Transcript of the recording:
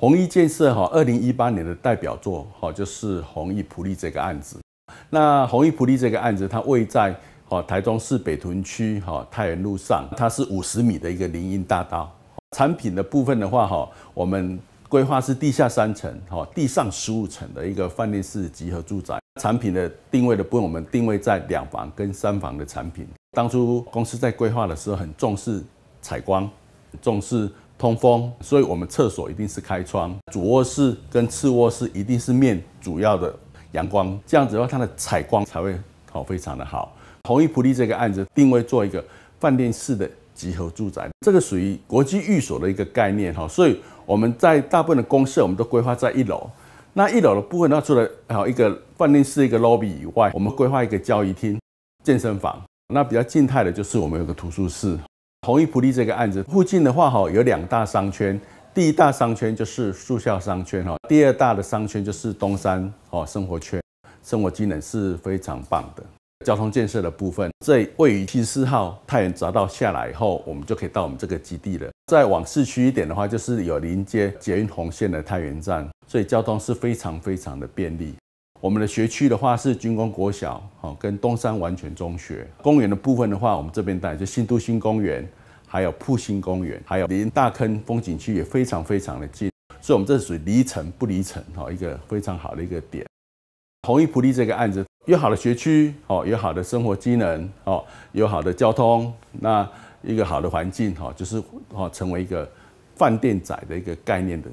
弘毅建设哈，二零一八年的代表作哈，就是弘毅普利这个案子。那弘毅普利这个案子，它位在哈台中市北屯区哈太原路上，它是五十米的一个林荫大道。产品的部分的话哈，我们规划是地下三层哈，地上十五层的一个饭店式集合住宅。产品的定位的部分，我们定位在两房跟三房的产品。当初公司在规划的时候，很重视采光，重视。通风，所以我们厕所一定是开窗，主卧室跟次卧室一定是面主要的阳光，这样子的话，它的采光才会好，非常的好。弘毅普利这个案子定位做一个饭店式的集合住宅，这个属于国际寓所的一个概念哈，所以我们在大部分的公设我们都规划在一楼，那一楼的部分呢，除了还有一个饭店式一个 lobby 以外，我们规划一个交易厅、健身房，那比较静态的就是我们有个图书室。弘毅普利这个案子附近的话，哈有两大商圈，第一大商圈就是速效商圈，哈，第二大的商圈就是东山，哦，生活圈，生活机能是非常棒的。交通建设的部分，这位于七十四号太原匝道下来以后，我们就可以到我们这个基地了。再往市区一点的话，就是有临接捷运红线的太原站，所以交通是非常非常的便利。我们的学区的话是军工国小，好跟东山完全中学。公园的部分的话，我们这边带就新都新公园，还有铺新公园，还有离大坑风景区也非常非常的近，所以我们这是属于离城不离城，哈，一个非常好的一个点。弘毅普利这个案子，有好的学区，哦，有好的生活机能，哦，有好的交通，那一个好的环境，哈，就是哦，成为一个饭店仔的一个概念的。